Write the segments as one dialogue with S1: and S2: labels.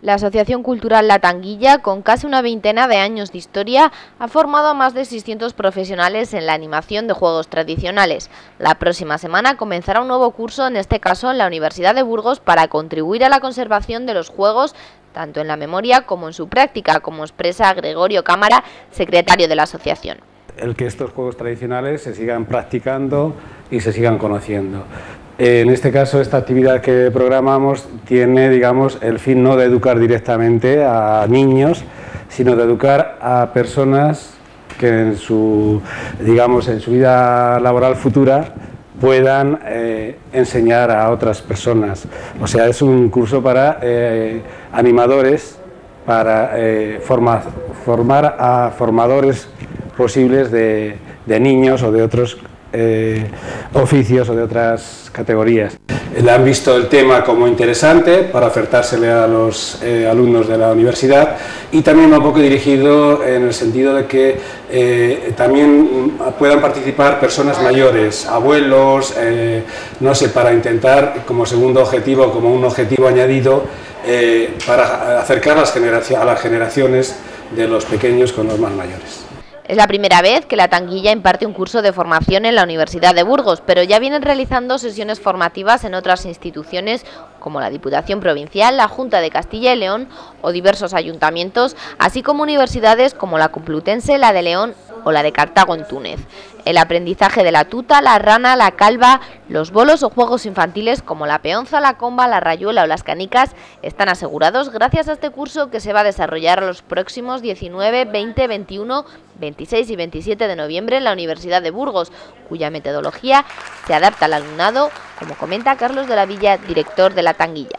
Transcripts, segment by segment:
S1: La Asociación Cultural La Tanguilla, con casi una veintena de años de historia, ha formado a más de 600 profesionales en la animación de juegos tradicionales. La próxima semana comenzará un nuevo curso, en este caso en la Universidad de Burgos, para contribuir a la conservación de los juegos tanto en la memoria como en su práctica, como expresa Gregorio Cámara, secretario de la asociación.
S2: El que estos juegos tradicionales se sigan practicando y se sigan conociendo. En este caso, esta actividad que programamos tiene, digamos, el fin no de educar directamente a niños, sino de educar a personas que en su, digamos, en su vida laboral futura puedan eh, enseñar a otras personas. O sea, es un curso para eh, animadores, para eh, formar a formadores posibles de niños o de otros eh, oficios o de otras categorías. Le han visto el tema como interesante para ofertársele a los eh, alumnos de la universidad y también un poco dirigido en el sentido de que eh, también puedan participar personas mayores, abuelos, no sé, para intentar como segundo objetivo, como un objetivo añadido, para acercar las a las generaciones de los pequeños con los más mayores.
S1: Es la primera vez que la Tanguilla imparte un curso de formación en la Universidad de Burgos, pero ya vienen realizando sesiones formativas en otras instituciones como la Diputación Provincial, la Junta de Castilla y León o diversos ayuntamientos, así como universidades como la Complutense, la de León o la de Cartago en Túnez. El aprendizaje de la tuta, la rana, la calva, los bolos o juegos infantiles como la peonza, la comba, la rayuela o las canicas están asegurados gracias a este curso que se va a desarrollar los próximos 19, 20, 21, 26 y 27 de noviembre en la Universidad de Burgos, cuya metodología se adapta al alumnado, como comenta Carlos de la Villa, director de la Tanguilla.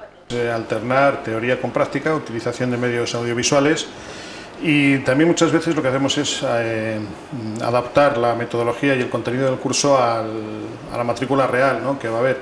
S3: Alternar teoría con práctica, utilización de medios audiovisuales y también muchas veces lo que hacemos es eh, adaptar la metodología y el contenido del curso a la matrícula real ¿no? que va a haber.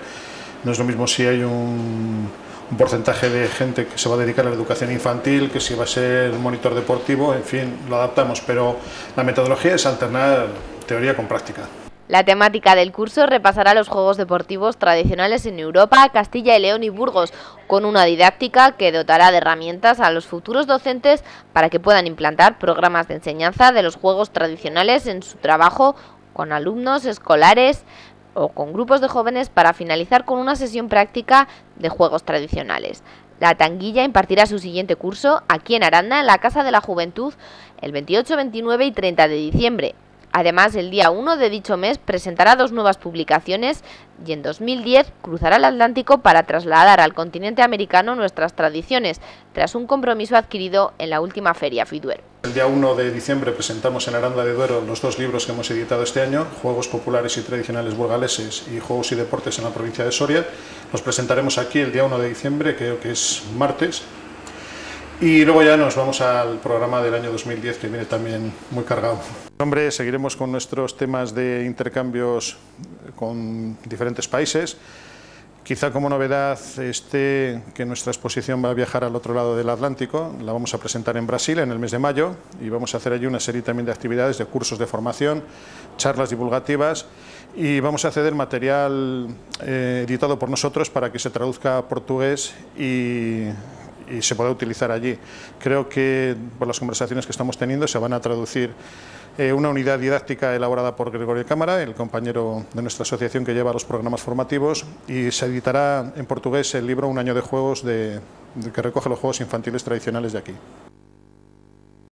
S3: No es lo mismo si hay un, un, porcentaje de gente que se va a dedicar a la educación infantil, que si va a ser monitor deportivo, en fin, lo adaptamos, pero la metodología es alternar teoría con práctica.
S1: La temática del curso repasará los juegos deportivos tradicionales en Europa, Castilla y León y Burgos, con una didáctica que dotará de herramientas a los futuros docentes para que puedan implantar programas de enseñanza de los juegos tradicionales en su trabajo con alumnos escolares o con grupos de jóvenes para finalizar con una sesión práctica de juegos tradicionales. La Tanguilla impartirá su siguiente curso aquí en Aranda, en la Casa de la Juventud, el 28, 29 y 30 de diciembre. Además, el día 1 de dicho mes presentará dos nuevas publicaciones y en 2010 cruzará el Atlántico para trasladar al continente americano nuestras tradiciones, tras un compromiso adquirido en la última feria Fiduero.
S3: El día 1 de diciembre presentamos en Aranda de Duero los dos libros que hemos editado este año, Juegos Populares y Tradicionales Burgaleses y Juegos y Deportes en la provincia de Soria. Los presentaremos aquí el día 1 de diciembre, creo que es martes, y luego ya nos vamos al programa del año 2010 que viene también muy cargado. Hombre, seguiremos con nuestros temas de intercambios con diferentes países. Quizá como novedad esté que nuestra exposición va a viajar al otro lado del Atlántico, la vamos a presentar en Brasil en el mes de mayo y vamos a hacer allí una serie también de actividades, de cursos de formación, charlas divulgativas y vamos a ceder material eh, editado por nosotros para que se traduzca a portugués y y se puede utilizar allí. Creo que por las conversaciones que estamos teniendo se van a traducir eh, una unidad didáctica elaborada por Gregorio Cámara, el compañero de nuestra asociación que lleva los programas formativos, y se editará en portugués el libro Un año de juegos que recoge los juegos infantiles tradicionales de aquí.